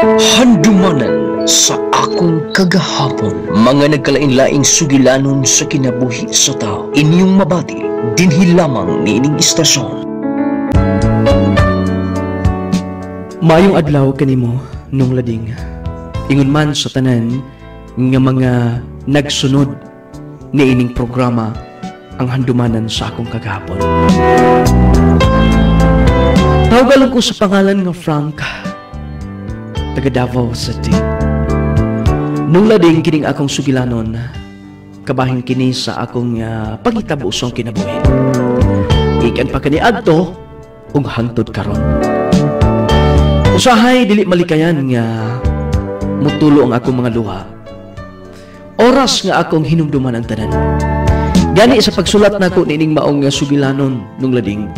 Handumanan sa akong kagahapon Mga nagkalain-laing sugilanon sa kinabuhi sa tao Inyong mabati, dinhi lamang ni istasyon Mayong adlaw kanimo nung lading. Ingon man sa tanan nga mga nagsunod ni ining programa ang handumanan sa akong kagahapon. Tawagan ko sa pangalan nga Frank taga Davao City. Nung lading kining akong sugilanon, kabahin kini sa akong uh, pangitabo sa kinabuhi. Ikan pa kani adto ug hangtod karon. Usahay dili malikayan nga mutulo ang akong mga luha. Oras nga akong hinumduman ang tanan. Gani sa pagsulat nako nining maong sugilanon nung lading.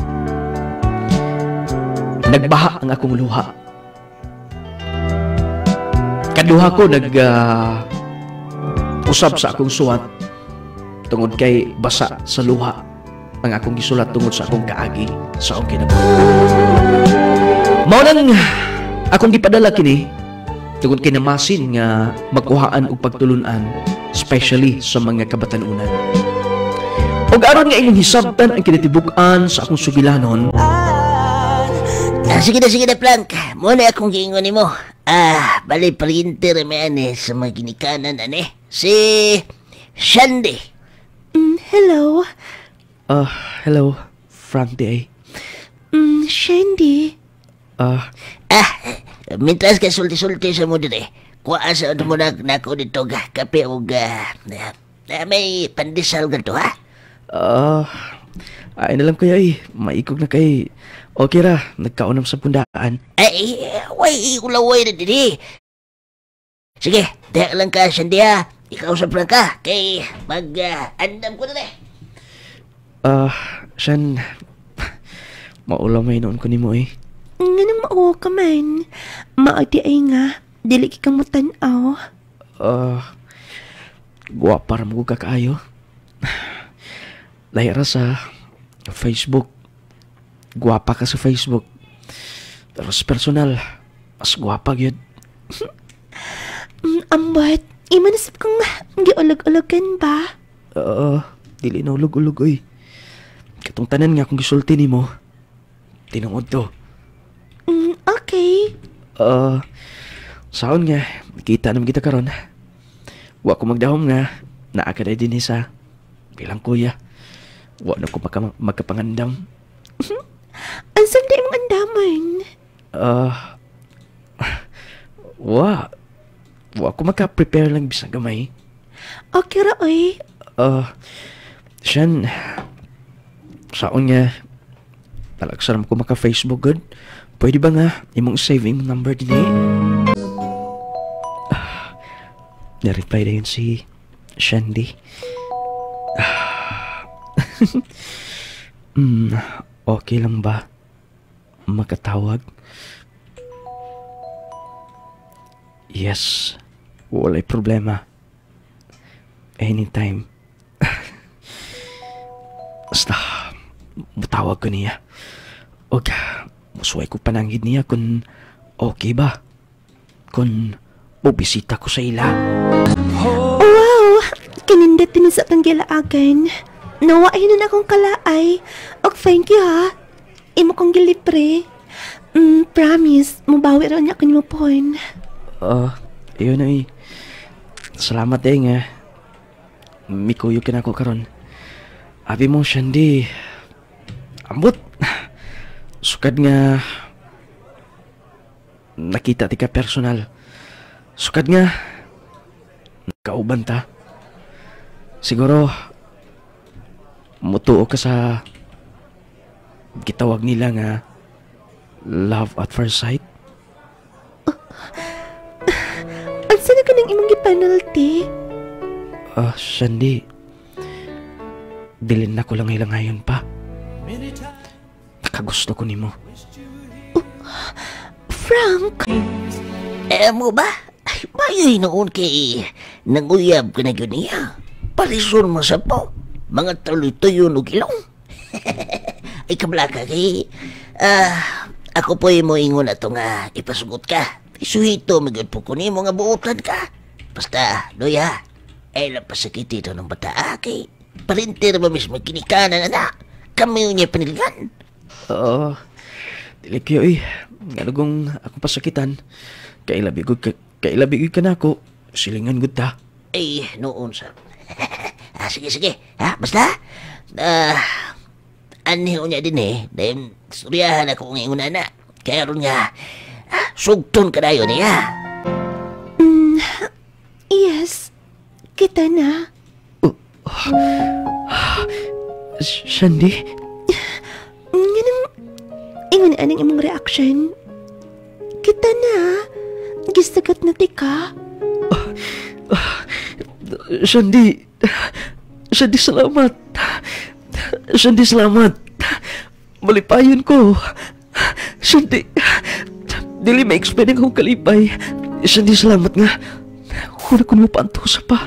Nagbaha ang akong luha. Kaduha ko nag uh, usab sa akong suwat tungod kay basa sa luha ang akong gisulat tungod sa akong kaagi sa akong kinabuhi. Mao nang akong gipadala kini tungod kay namasin nga magkuhaan og pagtulunan especially sa mga kabatanunan. Og aron nga inyong hisabtan ang kinatibuk-an sa akong sugilanon, Ah, sige na, sige na, Frank. Muna akong giingon ni mo. Ah, bali printer may ane sa mga ginikanan ane. Si Shandy. Mm, hello. uh, hello, Frank Day. Mm, Shandy. Uh, Ah, mitras ka sulti-sulti sa mo dire. Kuha sa ano mo na nako dito ga kape o ga. na, na, may pandesal ka to ha? uh, ay na lang kaya eh, maikog na kay Okay ra, nagkaunam sa pundaan. Ay, way, ulaway na diri. Sige, dahil lang ka, Shandy ha. Ikaw sa ka. Kay, mag, uh, andam ko na eh. Ah, uh, Shan, maulam may noon ko ni mo eh. Nga nang mao ka man. Maadi ay nga. Dili kang mutanaw. Ah, uh, guwapa ra mo ka kaayo. Layra sa Facebook. Guwapa ka sa Facebook. Pero sa personal, mas guwapa gyud. Mm, ambat. Imanasap kong giulag-ulagan ba? Oo, dili na ulog-ulog oy. Katong tanan nga kung gisulti nimo. Tinungod to. Mm, okay. Uh, saon nga, kita naman kita karon. Wa ko magdahom nga, naa ka na din sa bilang kuya. Wa na ko maka, magkapangandam. Ansam di mong andaman. Uh, wa, wa ko maka-prepare lang bisang gamay. Okay ra oy. Uh, Shan, saon nga, talagsaram ko maka-Facebook good. Pwede ba nga imong save imong number din eh? Ah, na-reply na yun si Shandy. Ah. mm, okay lang ba? Makatawag? Yes, walay problema. Anytime. Basta, mutawag ko niya. Og, musuway ko panangid niya kung okay ba. Kung bubisita ko sa ila. Wow! Kinindot din sa kang gilaagan. Nawain na akong kalaay. Og thank you ha. Imo kong gilibre. Mm, promise, mabawi rin niya kanimo point. Ah, yun ay. Salamat eh nga. Mikuyo ka na ako karon. Abi mo, Shandy. Ambot. Sukad nga. Nakita ti ka personal. Sukad nga. Nakauban ta. Siguro. Mutuo ka sa. Gitawag nila nga. Love at first sight. Ansa na ka ng imong gipanalty? Ah, Shandy. Dilin na ko lang ilang ngayon pa. Nakagusto ko nimo. Frank! Eh mo ba? Ay, mayoy noon kay nanguyab ka na yun niya. Palison mo sa po. Mga tuloy-tuyo no gilong. Ay, kabla ka kay... Ah, ako po mo ingon na to nga ipasugot ka. Isuhito, magod po ko nimo nga buutan ka. Basta, Loya, ay napasakiti ito ng bata ah, kay parinter ba mismo kinikanan na kami niya paniligan. Oo. Dili kayo eh. Nga nagong ako pasakitan. Kailabi ko, kailabi ko ka na ako. Silingan gud ta. Ay, noon sa. ah, sige, sige. Ha, basta. Ah, anhi niya din eh. Dahil suryahan ako ng ingon na. Kaya ron nga, ah, sugton ka na yun eh, Yes. Kita na. Sh- Shandy? Ganun, ingon anong imong reaction. Kita na. Gisagat na tika. Shandy. Shandy, salamat. Shandy, salamat. Malipayon ko. Shandy. Dili ma-explain ang akong kalipay. Shandy, salamat nga. Kuna ko mo pantusa pa.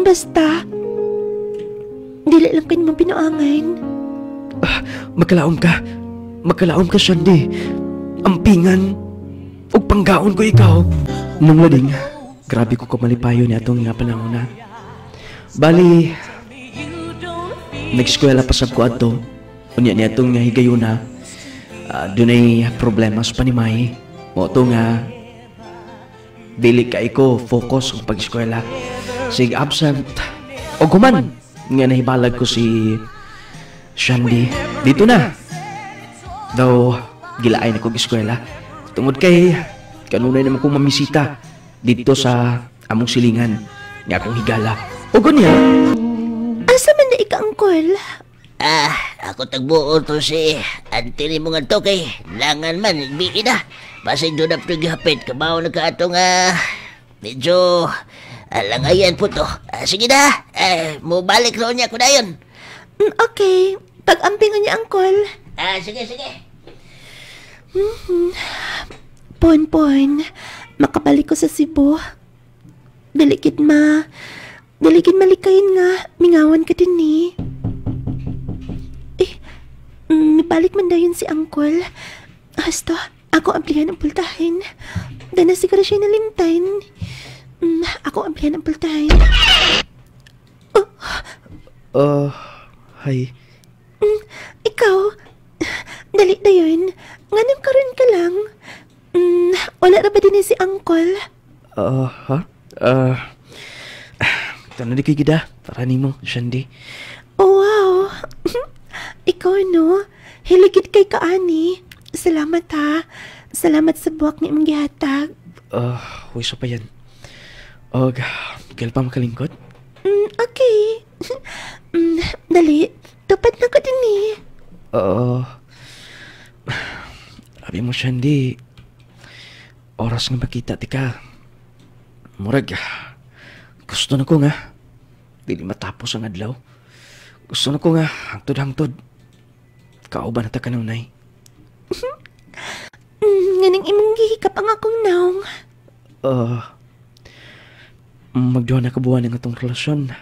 Basta. Dili lang kayo mong pinuangan. Magkalaom ka. Magkalaom ka, Shandy. Ampingan. Ug panggaon ko ikaw. Nung lading, grabe ko kumalipayo ni atong nga panahon na. Bali, nag-eskwela pa sab ko ato. Unya ni atong nga higayuna. Uh, dunay problema sa panimay. Mo to nga dili ka ko focus sa pag-eskwela. Sig absent. O guman nga nahibalag ko si Shandy. Dito na. Daw, gilaay na kong eskwela. Tungod kay, kanunay naman kong mamisita dito sa among silingan nga akong higala. O man na Uncle? Ah, ako tagbuo to si Auntie ni mo nga to kay langan man, igbiin na. Basig doon na pinaghapit, kabaw na ka ato nga medyo alangayan po to. Ah, sige na, eh, mo balik ro niya ko na yun. Mm, okay. Pag-ampingan niya, Uncle. Ah, sige, sige. Pon, pon. Makabalik ko sa Cebu. Dalikid ma. Dalikid malikayin nga. Mingawan ka din ni. Eh, mm, mibalik man dayon si Uncle. Hasta, ako amplihan ang pultahin. Dana siguro siya nalintayin. Mm, ako amplihan ang pultahin. uh, hi. Ikaw, dali na yun. Nganong ka rin ka lang. Mm, wala na ba din si Uncle? Uh, ha? Uh, tanong di kay gida, para nimo, Shandy. Oh, wow. Ikaw, no? Hiligid kay kaani. Salamat, ha. Salamat sa buwak ni imong gihatag. Uh, huwag pa yan. Og, kailan pa makalingkod? Mm, okay. mm, dali. Tupad na ko din eh. Oo. Sabi mo, Shandy, oras nga makita ti ka. Murag, gusto na ko nga. Dili matapos ang adlaw. Gusto na ko nga, hangtod-hangtod. Kauban na ta kanunay. Mm, nganing imong gihikap ang akong naong. Uh, magduha na kabuhan ng atong relasyon.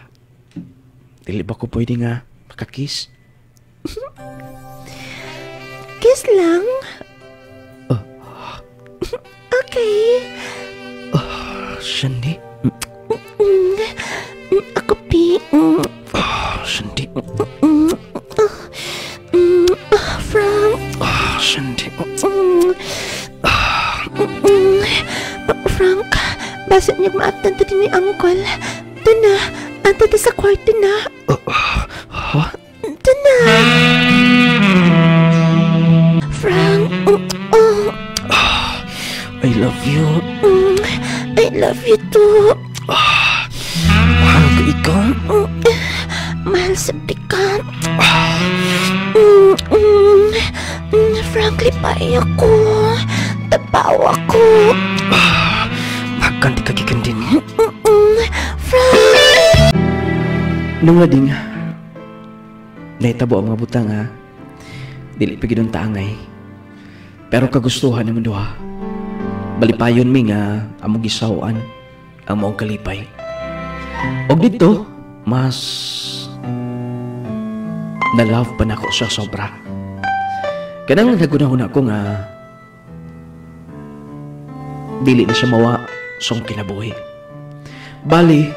Dili ba ko pwede nga makakiss? Kiss lang. Oh. okay. Shandy? Mm, mm, ako, Pi. Oh, Shandy. mm, ah, Frank. Oh, Shandy. Mm, mm, Frank, basa niya maaptan ta din ni Uncle. Ito na, anta ta sa kwarto na. Ha? Ito na. Frank, mm, oh, I love you. I love you too. Mahal ka ikaw. Mahal sa tika. Mm, mm, mm, frankly, payo ko. Tapaw ako. Makan di kagikan din. Mm, mm, Frank! Nung lading, naitabo ang mga butang ha. Dili pa gidong taangay. Pero kagustuhan naman duha. Balipayon mi nga among gisawaan ang maong kalipay. Og dito, mas na love pa nako siya sobra. Kanang nagunahon ako nga dili na siya mawa sa akong kinabuhi. Bali,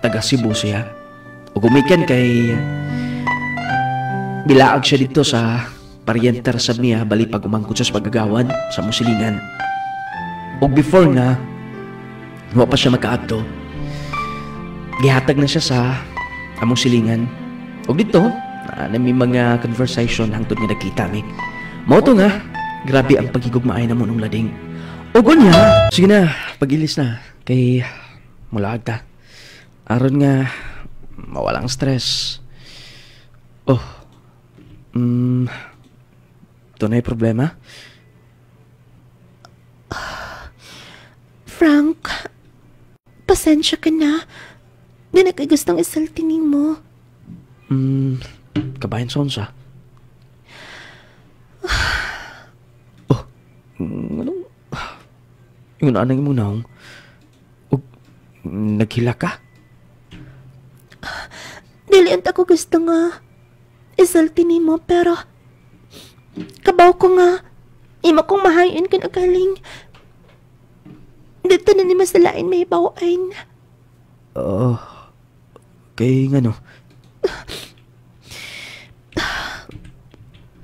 taga Cebu siya. O gumikan kay bilaag siya dito sa parienter sa niya bali pag umangkot siya sa pagagawan sa musilingan. O before nga, wa pa siya makaadto. Gihatag na siya sa among silingan. O dito, na, na may mga conversation hangtod nga nakita mi. Mao to nga, grabe ang pagigugmaay na mo nung lading. O gunya, sige na, pagilis na. Kay, mula ta. Aron nga, mawalang stress. Oh, mm, yung problema? Frank, pasensya ka na. Na nagkagustong isaltinin mo. Mm, kabayan sa unsa? oh, mm, anong... Yung anang mo naong... Og, naghila ka? Dili ang ako gusto nga. Isaltinin mo, pero... Kabaw ko nga. Imo kong mahayin kinagaling. Dito na ni masalain may bawain. Oh, kay nga no.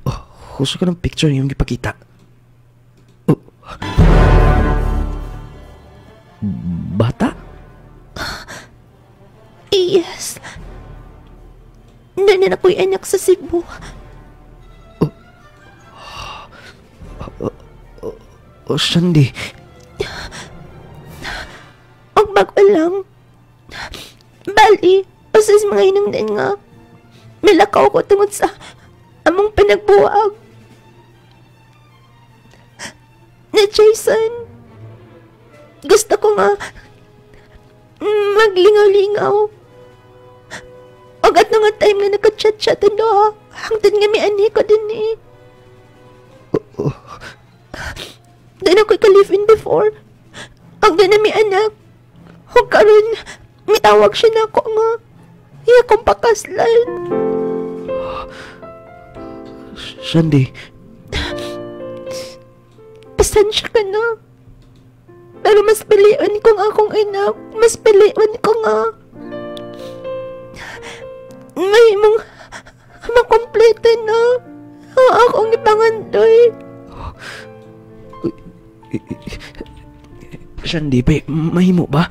Oh, gusto ka ng picture yung ipakita. Oh. Bata? Yes. Nanan ako'y anak sa Cebu. Oh, Sandy. Ang bago lang. Bali, pasas mga inungdan nga. Milakaw ko tungod sa among pinagbuwag. Na Jason, gusto ko nga maglingaw-lingaw. Agad na nga time na nagka-chat-chat ano, hangtod nga may ani ko din eh. Doon ako'y ka-live-in before. Na may anak. O karon, may tawag siya na ako nga. Iya kong pakaslan. Sandy, Pasensya ka na. Pero mas piliin ko nga akong anak. Mas piliin ko nga. May mong makomplete na. Ang akong ipangandoy. Sandy, pa, mahimo ba?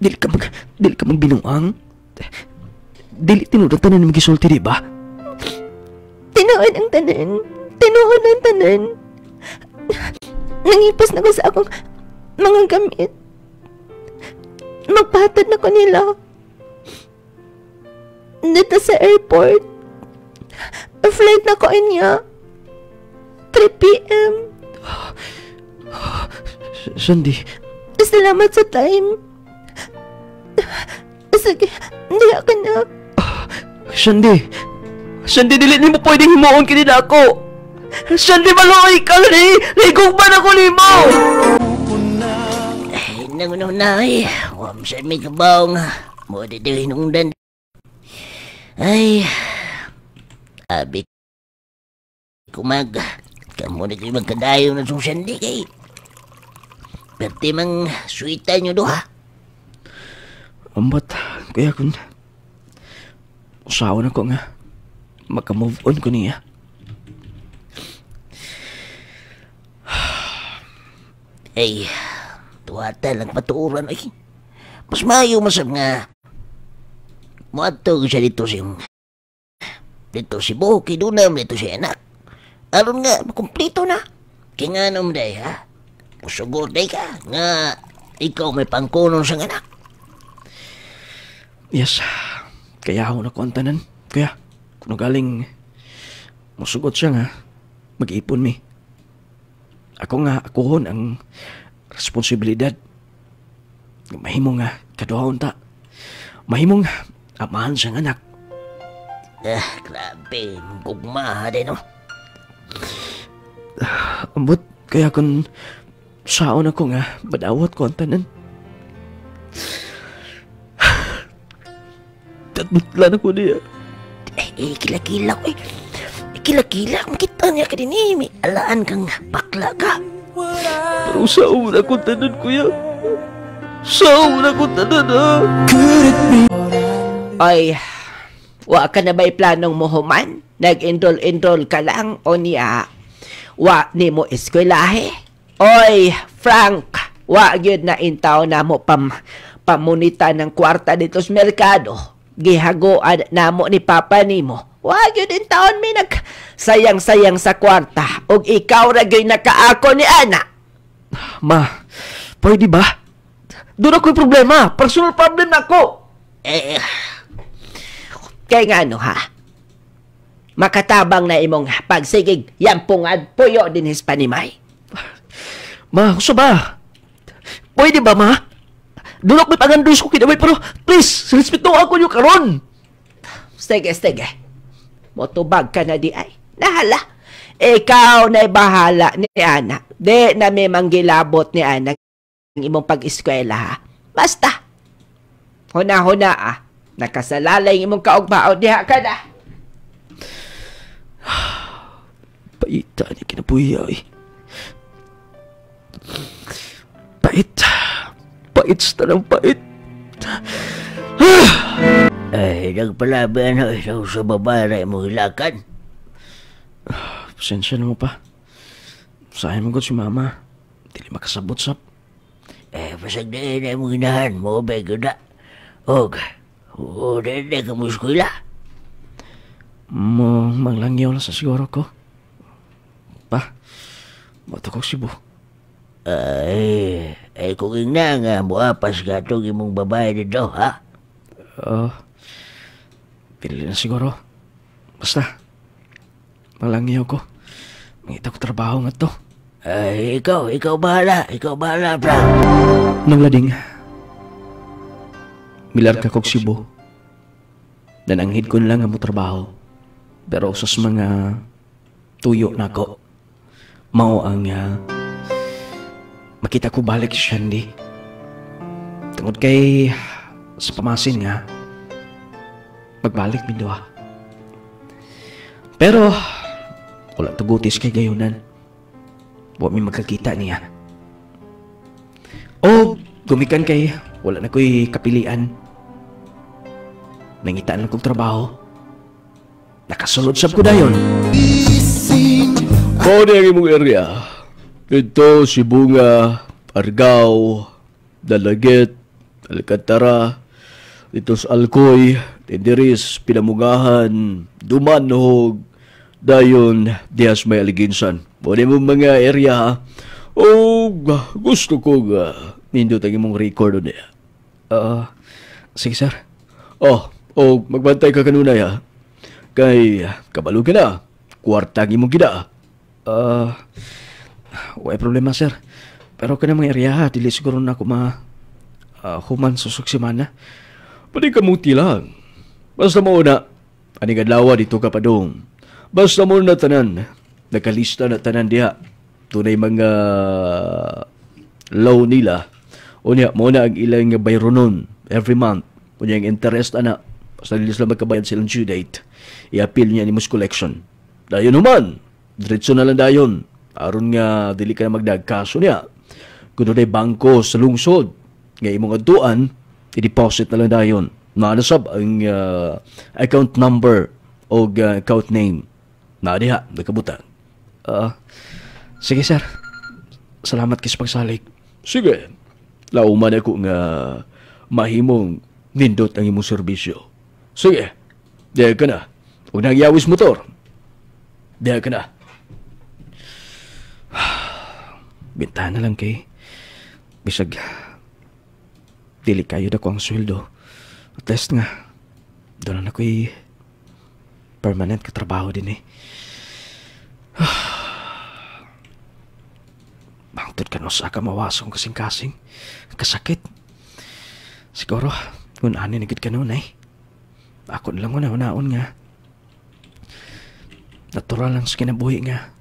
Dili ka mag, dili ka magbinuang? Dili tinudatan na magisulti, di ba? Tinuod ang tanan. Tinuod ang tanan. Nangipos na ko sa akong mga gamit. Magpatad na ko nila. Dito sa airport. Flight na ko niya. 3 p.m. Sandy, Salamat sa time. Sige, hindi ka na. Sandy, Sandy, dili ni mo pwedeng himuon kini ako. Sandy, maluoy ka ni! Ligog ba na ko ni mo? Ay, nang unay, wam sa may kabaw nga. Mo di hinungdan. Ay, abi kumag. Kamu na kayo magkadayo na susyan di kay. Perti mang suita nyo doha. Ambat, kaya kun... Usawa na ko nga. Maka-move on ko niya. Ay, tuwata lang patuuran. Ay, mas mayo masab nga. Muadto ko siya dito si dito si Boki, dunam dito si anak. Aron nga, makumplito na. Kaya nga naman day, ha? Musugod day ka, nga ikaw may pangkunon sa anak. Yes. Kaya ako na ko ang tanan. Kaya, kung galing musugot siya nga, mag-ipon mi. Ako nga, akohon ang responsibilidad. Mahimo nga, kaduhaon ta. Mahimo nga, amahan siyang anak. Ah, grabe, gugma din, no? Ambot, kaya kung saon ako nga, badawat ko ang tanan. Tatbutlan ako niya. Eh, eh kilakila ko eh. Eh, kilakila, makita niya ka din eh. May alaan kang bakla ka. Pero saan na kong tanan, kuya? Saan na kong tanan, ha? Oy, wa ka na ba'y planong mo human? Nag-enroll-enroll ka lang o niya? Wa ni mo eskwelahe? Oy, Frank, wa gyud na intaw na mo pam pamunita ng kwarta dito sa merkado. Gihagoan na mo ni Papa nimo. Wa gyud in taon mi nag sayang-sayang sa kwarta ug ikaw ra gyud nakaako ni ana. Ma, pwede ba? Doon ako'y problema. Personal problem na ako. Eh, Kay nga ano ha? Makatabang na imong pagsigig yampungad puyo din his panimay. Ma, gusto ba? Pwede ba, ma? Doon ako'y pangandus ko kinaway, pero please, respeto ako nyo karon. Sige, sige. Motubag ka na di ay. Nahala. Ikaw na bahala ni Ana. Di na may manggilabot ni Ana ang imong pag-eskwela ha. Basta. Huna-huna ah. Nakasalalay imong kaugmao diha ka na. Paita ni kinabuhi ay. Pait. Pait sa tanang pait. ay, nagpalaban na ikaw sa babae mo hilakan. Pasensya na mo pa. Sayang mo si mama. Dili makasabot sap. Eh, pasag na na mo ginahan mo, bego na. Og, oo, na na ka mo manglangyaw lang sa siguro ko. Pa, mato ko sibo. Ay, ay kung ina nga mo apas ka itong imong babae dito, ha? Oo. pinili na siguro. Basta, malangyaw ko. Mangita ko trabaho nga to. Ay, ikaw, ikaw bahala, ikaw bahala, Frank. Nang lading, milar ka kog sibo. Nananghid ko lang ang mo trabaho. Pero sa mga tuyo na ko, mao ang ah, makita ko balik si Shandy. Tungod kay sa pamasin nga, magbalik mi duha. Pero, wala tugutis kay gayunan. Wa mi magkakita niya. O, gumikan kay wala na ko'y kapilian. Nangitaan lang kong trabaho. Nakasulod sab ko dayon. Mao ni ang imong area. Ito si Bunga, Argao, Dalagit, Alcantara, dito sa Alcoy, Tindiris, Pinamugahan, Dumanhog, dayon, Dias may aliginsan. Ni mong mga area ha. O gusto ko nga nindot ang imong record niya. Ah, sige sir. Oh, oh, magbantay ka kanunay ha. Kay, kabalo ka na. Kwarta ang imong gida. Ah, way problema sir. Pero ka mga area ha, dili siguro na ako ma ah, human sa suksimana. Pwede ka muti lang. Basta mo na, aning adlaw dito ka pa dong. Basta mo na tanan, nakalista na tanan diha. Tunay mga low nila. Unya, mo na ang ilang bayronon every month. Unya ang interest ana. Basta nila sila magkabayad silang due date. I-appeal niya ni Mus Collection. Dayon naman. Diretso na lang dayon. Aron nga dili ka na magdagkaso niya. Kuno na bangko sa lungsod. Nga imong adtuan, i-deposit na lang dayon. Naanasab ang uh, account number o uh, account name. Na diha, nagkabutan. Ah, sige sir. Salamat kis pagsalig. Sige. Lauman ako nga mahimong nindot ang imong serbisyo. Sige. Diya ka na. Huwag nagyawis motor. Diya ka na. Bintahan na lang kay. Bisag. Dili kayo na ko ang sweldo. At least nga. Doon na ako'y permanent katrabaho din eh. Bangtod ka no sa ka mawasong kasing-kasing. Kasakit. Siguro, kung ano nagid ka noon eh. Ako na lang una-unaon nga. Natural lang sa kinabuhi nga.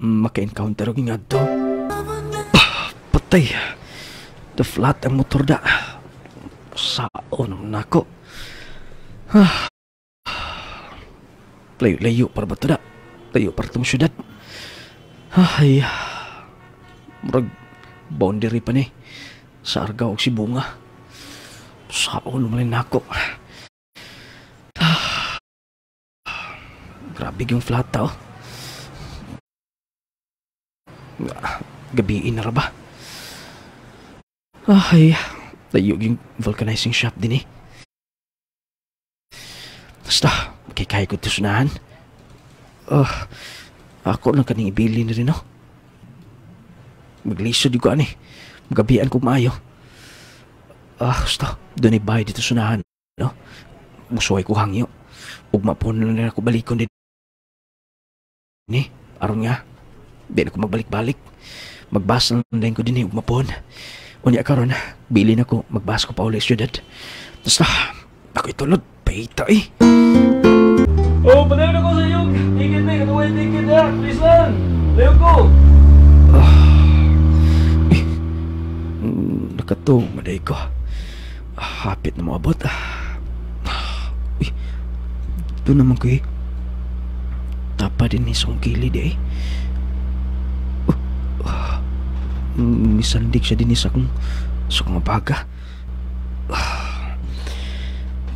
Maka-encounter og nga to. Ah, patay. The flat ang motor da. Saon na ako. Ah. Layo-layo para ba ito da? Layo para itong syudad. Ay, murag boundary pa ni sa argaw og si Bunga. Sa ulo malin nako. Ah, grabe yung flat tao. Ah, Gabiin na ra ba? Ay, tayo yung vulcanizing shop din eh. Basta, makikaya ko ito sunahan. Ah, ako lang kaning ibili na rin, no? Maglisod yung ko, ani. Magabian ko maayo. Ah, basta, doon ay bahay dito sunahan, no? Musuhay ko hangyo. Ugma po na lang ako balikon din. Ni, aron nga. Di na ko magbalik-balik. Magbas lang din ko din eh, ugma po. Unya karon, bili na ko, magbas ko pa ulit syudad. Basta, ako itulod, paita eh. Oh, padayon ako sa iyo. Ticket na, katuwa yung ticket na. Please lang. Layo ko. Mm, Nakatong, maday ko. Ah, Hapit na moabot. Ah, Uy, doon naman ko eh. Tapa din ni isang kilid eh. Ah, Misandig siya din sa kong sa kong baga. Ah,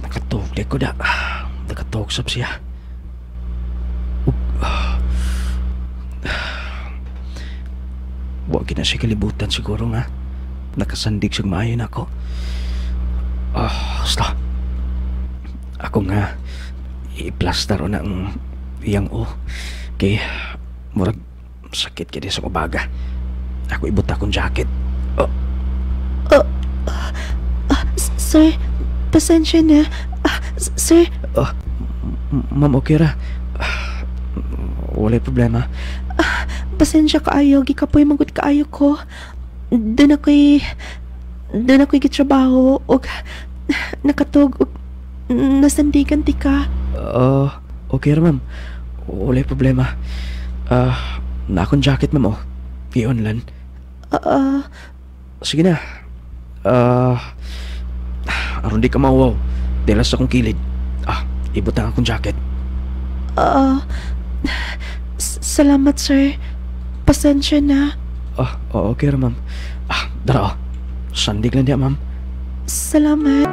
Nakatog di ko da. Ah, Nakatog sab siya. Uh, ah, Huwag na siya kalibutan siguro nga. Nakasandig siyang maayon ako. Ah, basta. Ako nga, i-plaster o na ang iyang o. Kay, murag sakit kaya sa kubaga. Ako ibut akong jacket. Oh, S- Sir, pasensya na. S- sir, m- ma'am, okay ra. Ah, Walay problema. pasensya kaayo. Gikapoy magod kaayo ko. Doon ako'y... Doon ako'y gitrabaho. O nakatog. Og, nasandigan ti ka. Ah, okay ra, ma'am. Walay problema. Ah, na akong jacket, ma'am, oh. Giyon lang. Ah, Sige na. Ah, aron di ka mawaw. Delas akong kilid. Ah, ibutang akong jacket. ah, s- salamat, sir. Pasensya na. Ah, oh, okay ra, ma'am. Ah, dara, oh. Sandig lang diya, ma'am. Salamat.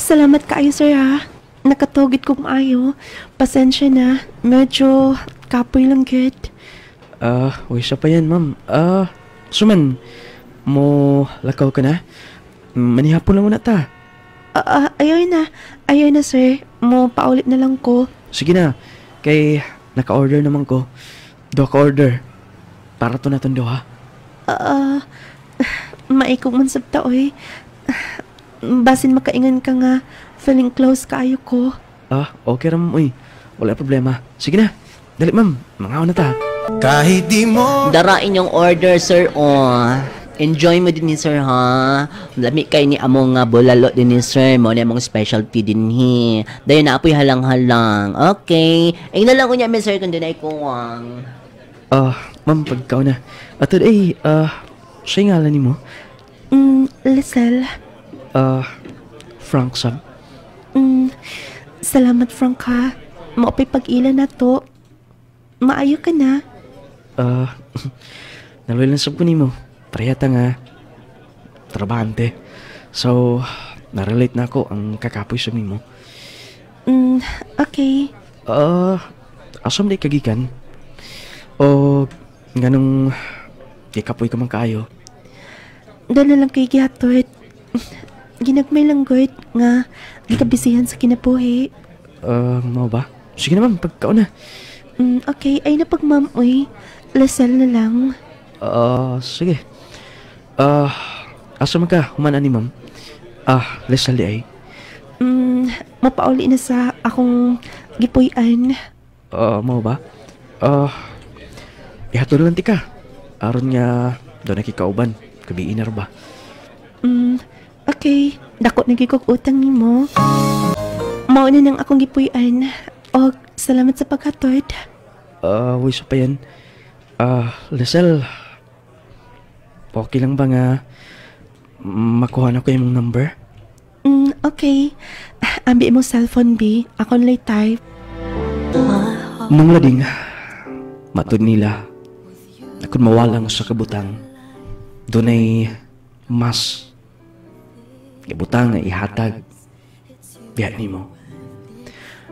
Salamat kaayo, sir, ha. Nakatugid ko maayo. Pasensya na. Medyo kapoy lang, good. Ah, uh, isa pa yan, ma'am. Ah, suman, mo lakaw ka na? Manihapon lang muna ta. Ah, ah, ayaw na. Ayaw na, sir. Mo paulit na lang ko. Sige na, kay naka-order naman ko. Do ka order. Para to na tondo, ha? Ah, maikog man sab ta, oy. Basin makaingan ka nga. Feeling close kaayo ko. Ah, okay ra, ma'am. Uy, wala problema. Sige na, dali, ma'am. Mangaw na ta. Darain yung order, sir, oh. Enjoy mo din ni sir, ha? Lami kay ni among nga bulalo din ni sir. Mo na among specialty din, hi. Dayon na apoy halang-halang. Okay. Ay na lang ko niya, may sir, kung doon ay kuwang. Ah, ma'am, pagkaw na. At eh, ah, siya ngalan ni mo? Mm, Lisel. Ah, Frank Sab. Mm, salamat, Frank, ha. Maupay pag-ila na to. Maayo ka na. Ah, naloy lang sab ko ni mo. Parehata nga, trabahante. So, narelate na ako ang kakapoy sa mo. Mm, okay. Ah, asam di kagikan. O, ganong, di kapoy ka man kaayo. Doon na lang kay Giatot. Ginagmay lang, good, nga gikabisihan sa kinabuhi. Ah, mo ba? Sige naman, pagkaw na. Mm, okay, ay na pag ma'am, uy. Lasal na lang. Ah, sige. Ah, asa man ka, humana ni ma'am? Ah, lesal di ay. Mm, mapauli na sa akong gipuy-an. Ah, mo ba? Ah, ihatod lang ti ka. Aron nga, doon na kikauban. Kabiin na ra ba? Mm, okay. Dako na gikog utang ni mo. Mauna nang akong gipuy-an. O, salamat sa paghatod. Ah, uh, pa yan. Ah, Lesel. Okay lang ba nga makuha na ko yung number? Mm, okay. Ambi mo cellphone, B. Ako lay type. Mga lading, matod nila Akon mawalang sa kabutang. Dunay mas kabutang nga ihatag biya nimo.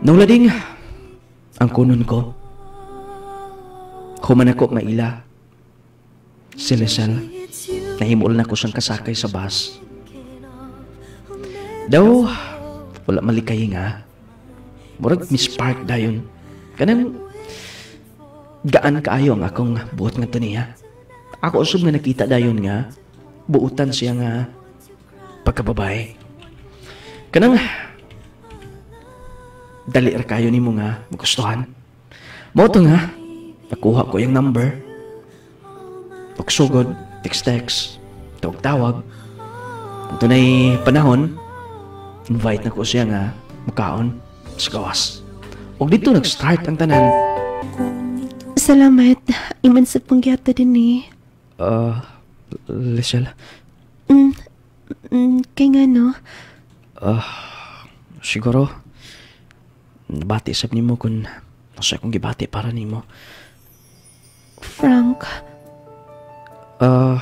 Nung lading ang kunon ko human ako maila si Lisel nahimol na ko siyang kasakay sa bus. Daw, wala malikay nga. Murag Miss Park dayon. Kanang gaan kaayo ang akong buot nga to niya. Ako usab nga nakita dayon nga buutan siya nga pagkababae. Kanang dali ra kayo nimo nga magustuhan. Mo to nga nakuha ko yung number. Pagsugod, text-text, tawag-tawag. Kung tunay panahon, invite na ko siya nga mukaon sa gawas. Og dito nag-start ang tanan. Salamat. Iman sa pangyata din eh. Uh, Lisel, Mm, mm, kay nga no, siguro nabati sab nimo kung nasa akong gibati para nimo. Frank, Ah,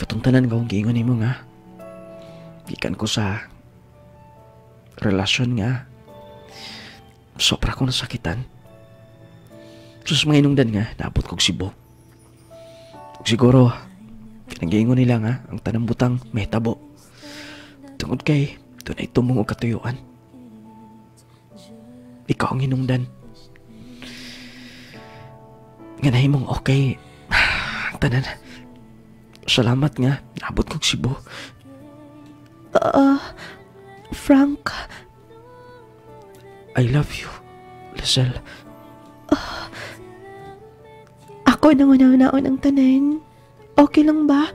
katong tanan ko giingon nimo nga. Gikan ko sa relasyon nga. Sobra kong nasakitan. Sus mga inungdan nga, naabot kong sibo. Siguro, kinang nila nga, ang tanang butang may tabo. Tungod kay, doon ay tumong og katuyuan. Ikaw ang inungdan. Nga nahimong okay, tanan. Salamat nga, naabot kong sibo. Frank, I love you, Lizelle. ako nang una-unaon ang tanan. Okay lang ba?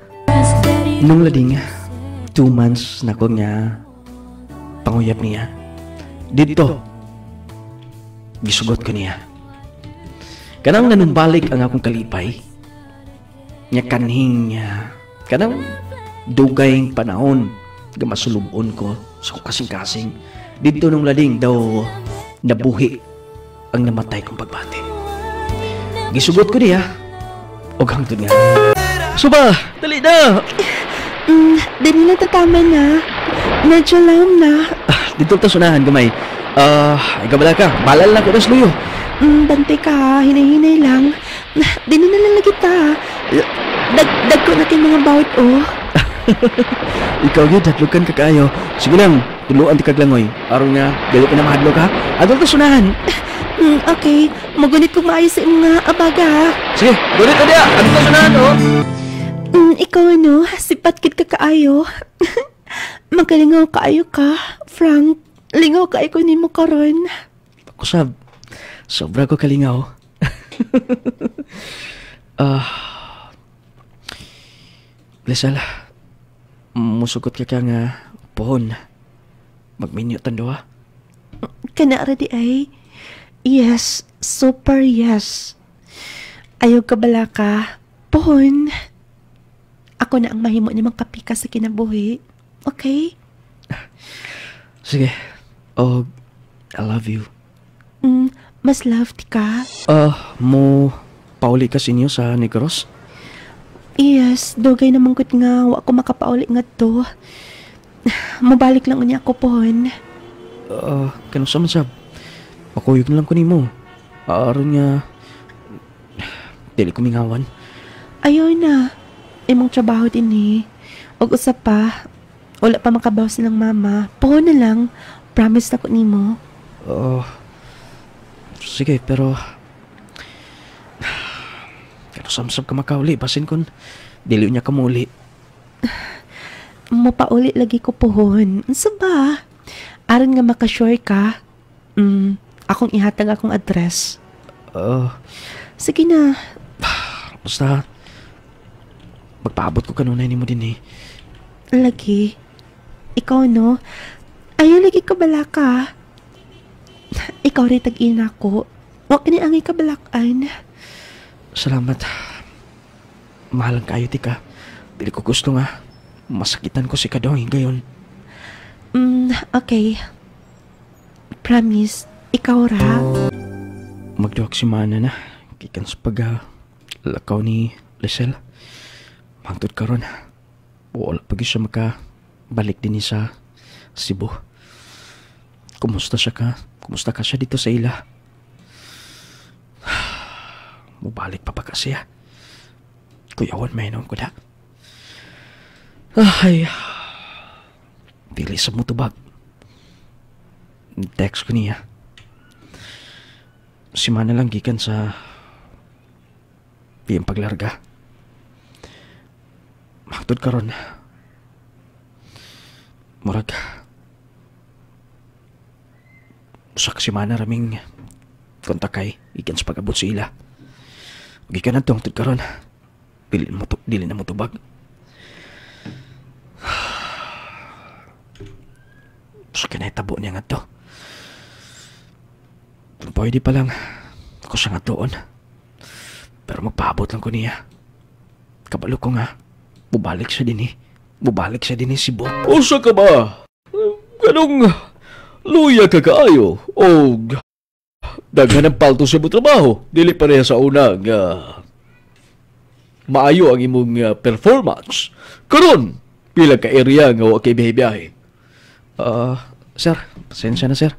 Nung lading, two months na ko nga panguyab niya. Dito, gisugot ko niya. Kanang nanumbalik ang akong kalipay. Nya kanhing nga, kanang dugayng panahon nga masulubon ko sa kasing-kasing. Dito nung lading daw nabuhi ang namatay kong pagbati. Gisugot ko niya. O hangtod nga. Suba! Dali na! Mm, dali na tatama na. Medyo lang na. Ah, dito ta sunahan gamay. Ah, ikaw bala ka. Balal na ko das luyo. Mm, bantay ka, hinay-hinay lang. Dini na lang lagi ta. Dag, dag ko natin mga bawit oh. Ikaw gyud hatlukan ka kaayo. Sige lang, tuluan ti kaglangoy. Aron nga dili ka na mahadlok ha. Adto ta sunahan. Mm, okay, magunit kong maayos sa imong nga abaga. Sige, gulit na dia. Adto ta sunahan oh. Mm, ikaw ano, sipat kit ka kaayo. Magalingaw kaayo ka, Frank. Lingaw kaayo ko nimo karon. Ako sab. Sobra ko kalingaw. Ah. Lisel, musugot ka ka nga pohon. Magminyo tanduha. Kana ready ay? Yes, super yes. Ayaw ka bala ka? Pohon. Ako na ang mahimo ni kapika sa kinabuhi. Okay? Sige. Oh, I love you. Mm, mas loved ka? Ah, mo pauli ka sinyo sa Negros? Yes, dugay naman gud nga wa ko makapauli nga to. Mabalik lang niya ako pohon. Ah, kanong sa man sab? Makuyog na lang ko nimo. Aaron nga dili ko mingawan. Ayaw na. Imong trabaho din eh. Og usap pa, wala pa makabaw silang mama. Pohon na lang. Promise na ko nimo. Oh, sige, pero... Pero samsam ka makauli, basin kon dili niya ka muli. Mapauli lagi ko pohon. Unsa ba? Aron nga makasure ka. Mm, akong ihatag akong address. Uh, Sige na. basta, magpaabot ko kanunay ni mo din eh. Lagi. Ikaw no? Ayaw lagi ka bala ka. Ikaw rin tag-ina ko. Huwag ni angay ka balakan. Salamat. Mahalang kayo, tika. Dili ko gusto nga. Masakitan ko si Kadong gayon. Mm, okay. Promise, ikaw ra. Magduwag si Mana na. Kikan sa pag uh, lakaw ni Lisel. Mangtod karon. Wala pagi siya maka balik din sa Cebu. Kumusta siya ka? Kumusta ka siya dito sa ila? Mubalik pa pa kasi ah. Kuyawan may noon ko na. Ay, dili sa mo tubag. Text ko niya. Si Mana lang gikan sa Piyang paglarga. Maktod karon. Murag. Sa si Mana raming kontakay ikan sa pag-abot sa ila. Gikan na tong karon. Dili mo to, dili na mo tubag. Sa kinahitabo niya nga to. Pwede pa lang ako siya nga doon. Pero magpaabot lang ko niya. Kabalo ko nga, bubalik siya din eh. Bubalik siya din eh si Bo. Usa ka ba? Ganong luya ka kaayo o daghan ng palto sa imong trabaho. Dili pa rin sa una nga maayo ang imong ah, performance. Karon, pila ka area nga wa kay biyahe-biyahe. Ah, sir, pasensya na sir.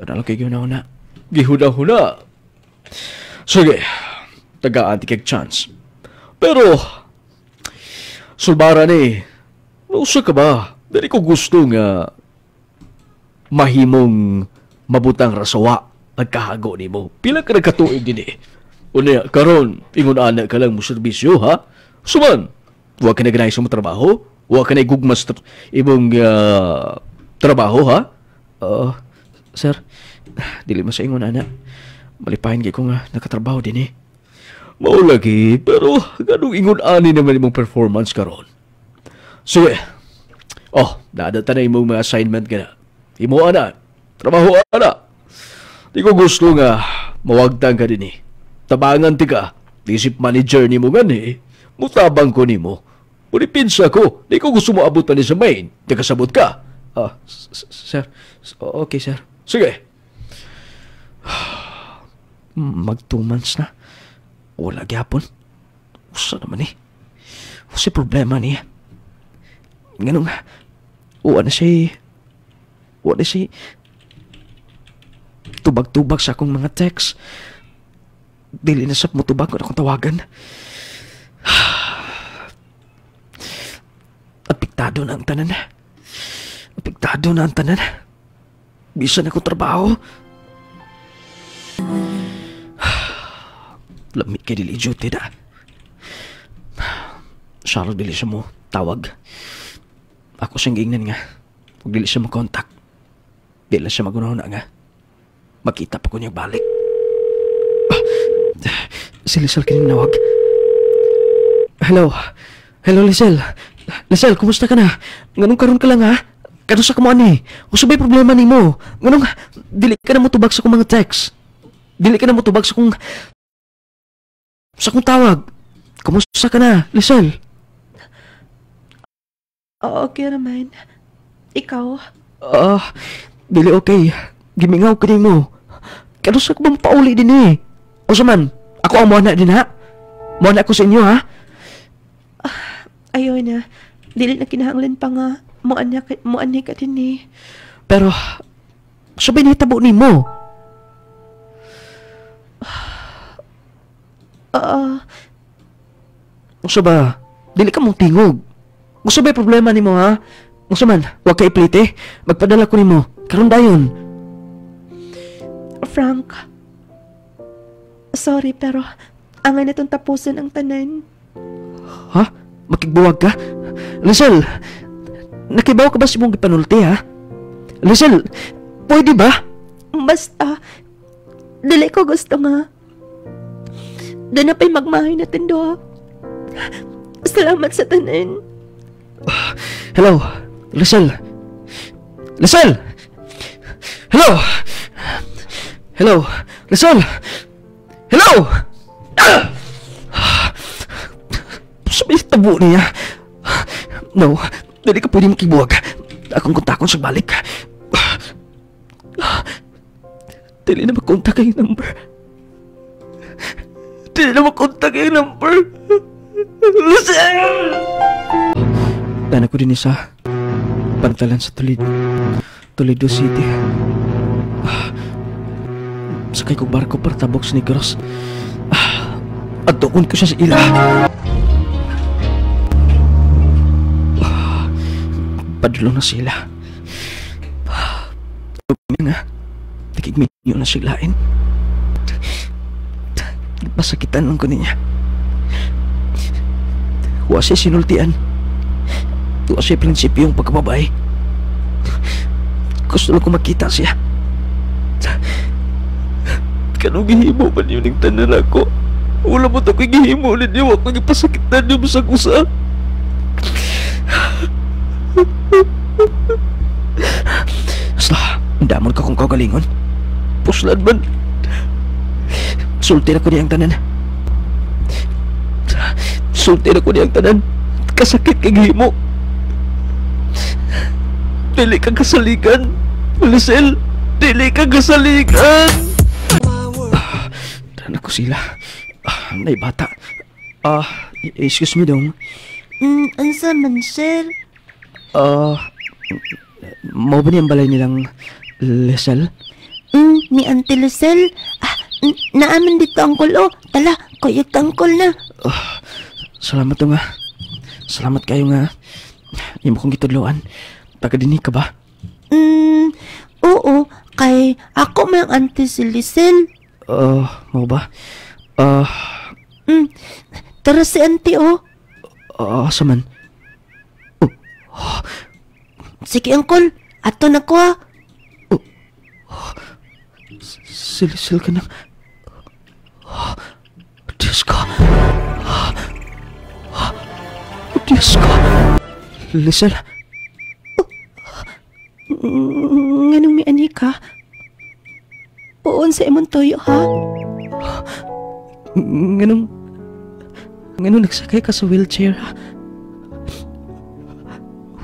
Tadalo kay na una. Gihuna-huna. Sige, tagaan ti chance. Pero, sulbara ni, usa ka ba? Dali ko gusto nga mahimong mabutang rasawa nagkahago ni mo. Pila ka nagkatuig din eh. Unya, karon ingon ana ka lang mo serbisyo ha? Suman, wa ka na ganay sa trabaho? Wa ka na igugmas tra- imong ah, trabaho ha? Ah, sir, dili mo sa ingon ana. Malipahin kay ko nga nakatrabaho din eh. Mao lagi, pero ganong ingon ani naman imong performance karon. Sige. Oh, dadata na imong mga assignment ka na. Imo ana. Trabaho ana. Di ko gusto nga mawagtang ka din eh. Tabangan ti ka. Disip manager ni mo gani. Mutabang ko ni mo. Puripinsa ko. Di ko gusto mo abot pa ni sa main. Di kasabot ka. Ah, sir, okay sir. Sige. Mag two months na. Wala gyapon. Usa naman eh. Usa problema niya. Ganun nga. Uwa na siya Uwa na siya Tubag-tubag sa akong mga text. Dili na sa mo tubag ko na akong tawagan. Apektado na ang tanan. Apektado na ang tanan. Bisan ako trabaho. Lamit kay dili duty na. Charles dili siya mo tawag. Ako siyang giingnan nga. Huwag dili siya makontak. Dili siya magunaw na nga. Makita pa ko niya balik. Ah, si Lisel kining nawag. Hello. Hello, Lisel. Lisel, kumusta ka na? Ganun karon ka lang ha? Kano sa kamo ani? Usa ba'y problema nimo? Ganun dili ka na mo tubag sa kong mga text. Dili ka na mo tubag sa kong sa kong tawag. Kumusta ka na, Lisel? Oo, okay naman. Ikaw? Ah, dili okay. Gimingaw ka mo. Kano sa bang pauli din eh? O sa man, ako ang muana din ha? Muana ako sa inyo ha? Ayaw na. Dili na kinahanglan pa nga. Muan niya ka, muan niya ka din eh. Pero, sabay na hitabo ni mo. Oo. Usa ba? Dili ka mong tingog. Usa ba'y problema nimo ha? Usa man, wag ka iplite. Magpadala ko nimo. Karon dayon. Frank. Sorry, pero angay na itong tapusin ang tanan. Ha? Makigbuwag ka? Lisel, nakibaw ka ba si mong gipanulti ha? Lisel, pwede ba? Basta, dili ko gusto nga. Doon na pa'y magmahay na tindo. Salamat sa tanan. Hello, Lisel. Lisel! Hello! Hello, Lisel! Hello! Sabi tabo niya. No, dili ka pwede makibuwag. Akong kontakon sa balik. Dili na makontak ang number. Di na makontak yung number. Lucille! Tana ko din isa. Pantalan sa Toledo. Toledo City. Ah, sakay ko barko para tabok sa Negros. Ah, at doon ko siya sa ila. Ah, padulong na sila. Ah, nga. Nakigminyo na siglain. Masakitan lang ko niya. Wa siya sinultian. Wa siya prinsipyo yung pagkababay. Gusto lang ko makita siya. Kanong gihimo man yun yung tanan ako. Wala mo ito ko'y gihimo ninyo. Ako ipasakitan niyo sa kusa. Basta, damon ka kung kagalingon. Puslan man. Sulti na ko niyang tanan. Sulti na ko niyang tanan. Kasakit kay gihimo. Dili ka kasaligan. Lisel, dili ka kasaligan. Ah, Tanan ko sila. Ah, may bata. Ah, excuse me dong. Hmm, ansa man, sir? Ah, mau ba niyang balay nilang Lisel? Hmm, ni Auntie Lucille. Ah, naaman dito ang kulo. Tala, kuyog ka ang na. Salamat to nga. Salamat kayo nga. Imo kong gitudloan. Taga dinig ka ba? Hmm, oo. Kay ako may Auntie si Lucille. Ah, mau ba? Ah, Hmm, tara si Auntie, oh. ah, asa man? Sige, Uncle. Ato na ko, ah. Silisil ka ng... Diyos ko. Diyos ko. Lisel, Mm, Nganong may ani ka? Puon sa imong toyo, ha? nganong... Nganong nagsakay ka sa wheelchair, ha?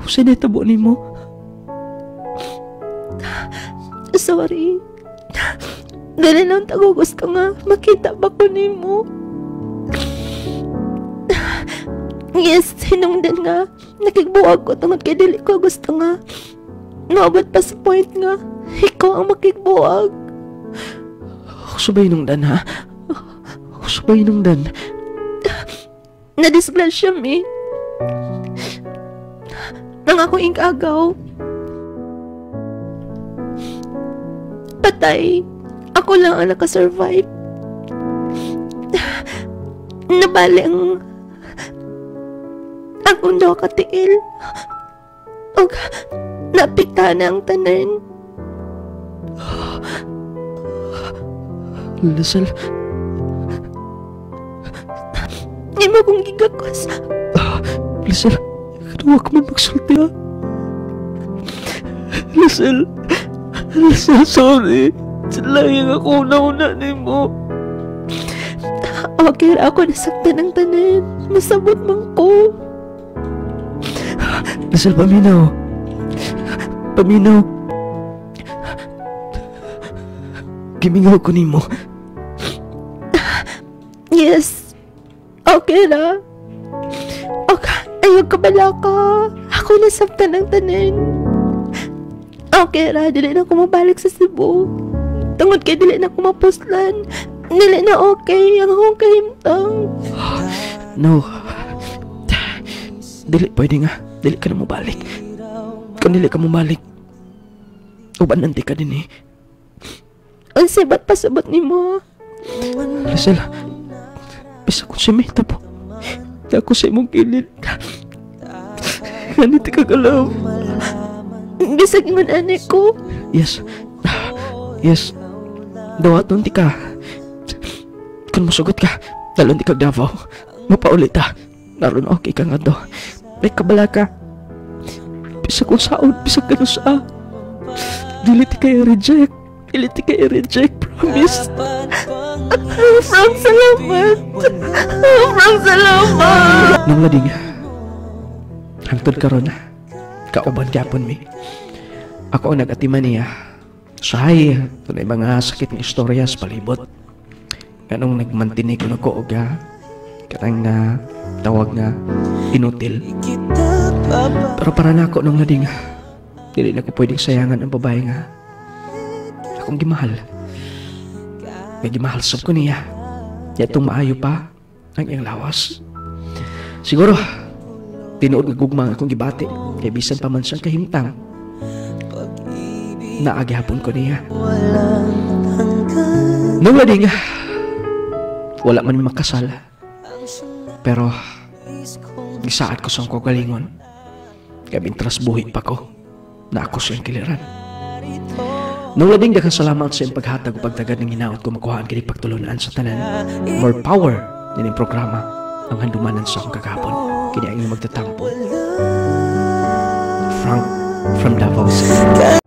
Huwag na tabo ni mo. Sorry. Dali lang tago gusto nga makita ba ko ni mo. Yes, hinungdan nga. Nakigbuwag ko tungod kay dili ko gusto nga. Maabot pa sa point nga. Ikaw ang makigbuwag. Subay nung dan, ha? Subay nung dan. Nadisgrasya mi. Nang ako ingagaw. Patay. Ako lang ang nakasurvive. Nabali ang akong daw katiil. Og napikta na ang tanan. Lisel, Di mo kong gigakos. Lisel, kaduwa ka man magsulti, ha? Lisel, Lisel, sorry. Silayang ako una-una ni mo. Okay ra ako nasaktan ng tanan. Masabot man ko. Lisel, paminaw. Paminaw. Gimingaw ko ni mo. Yes. Okay na. Okay. Ayog ka bala ka. Ako nasaktan ng tanan. Okay ra. Dili na ako mabalik sa Cebu. Tungod kay dili na ako mapuslan. Dili na okay. Ang akong kahimtang. No. Dili, pwede nga. Dili ka na mabalik. Kung dili ka mabalik, uban nanti ka din eh. Ang sibat pasabot ni mo. Lisel, bisa ko si Mita po. Di ako sa imong kilid. Ganito ka galaw. Bisag ingon ani ko. Yes. Yes. Dawaton ti ka. Kung masugot ka, dalon ti kag Davao. Mapaulit ta. Naroon okay ka nga do. May kabala ka. Bisa kong saon, bisa ka no sa. Dili ti kaya reject. Dili ti kaya reject, promise. Frank, salamat. Frank, salamat. Nung lading, hangtod karon kauban gyapon mi. Ako ang nag-atiman niya. Sahay, tunay mga sakit ng istorya sa palibot. Anong nagmantinig ko na ko ga katang na tawag nga inutil. Pero para na ako nung lading dili na ko pwedeng sayangan ang babae nga akong gimahal. May gimahal sab ko niya. Yatong maayo pa ang iyang lawas. Siguro, tinuod nga gugma nga akong gibati. Kay bisan pa man siyang kahimtang. Naagihapon ko niya. Nung lading, wala man makasal. Pero, gisaad ko sa akong kagalingon. Kaya mintras buhi pa ko, na ako siyang kiliran. Nung lading daghang salamat sa iyong paghatag o pagtagad ng hinaot ko makuhaan kini pagtulunan sa tanan. More power din ang programa ang handumanan sa akong kakapon. Kini ang magtatampo. Frank from Davao.